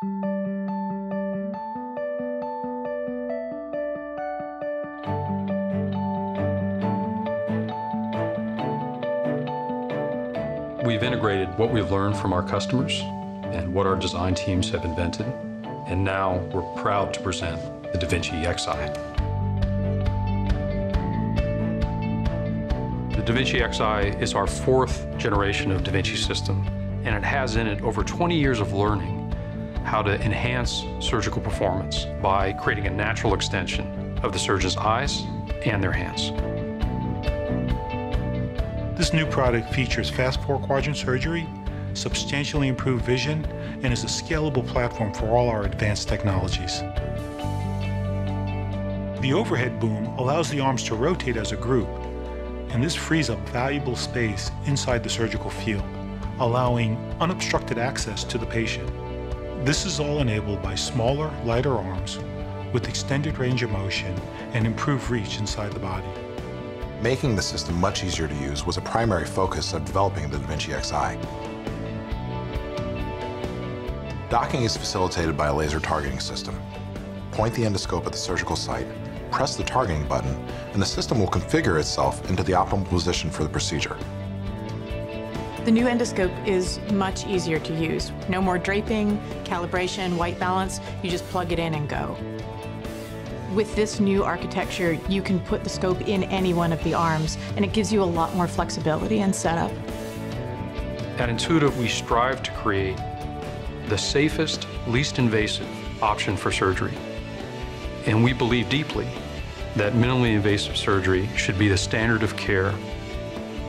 We've integrated what we've learned from our customers and what our design teams have invented, and now we're proud to present the Da Vinci Xi. The Da Vinci Xi is our fourth generation of Da Vinci system, and it has in it over 20 years of learning how to enhance surgical performance by creating a natural extension of the surgeon's eyes and their hands. This new product features fast four-quadrant surgery, substantially improved vision, and is a scalable platform for all our advanced technologies. The overhead boom allows the arms to rotate as a group, and this frees up valuable space inside the surgical field, allowing unobstructed access to the patient. This is all enabled by smaller, lighter arms with extended range of motion and improved reach inside the body. Making the system much easier to use was a primary focus of developing the Da Vinci Xi. Docking is facilitated by a laser targeting system. Point the endoscope at the surgical site, press the targeting button, and the system will configure itself into the optimal position for the procedure. The new endoscope is much easier to use. No more draping, calibration, white balance. You just plug it in and go. With this new architecture, you can put the scope in any one of the arms, and it gives you a lot more flexibility and setup. At Intuitive, we strive to create the safest, least invasive option for surgery. And we believe deeply that minimally invasive surgery should be the standard of care,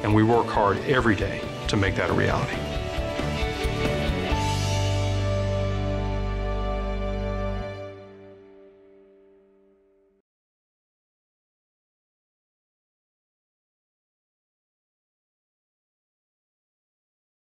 and we work hard every day to make that a reality.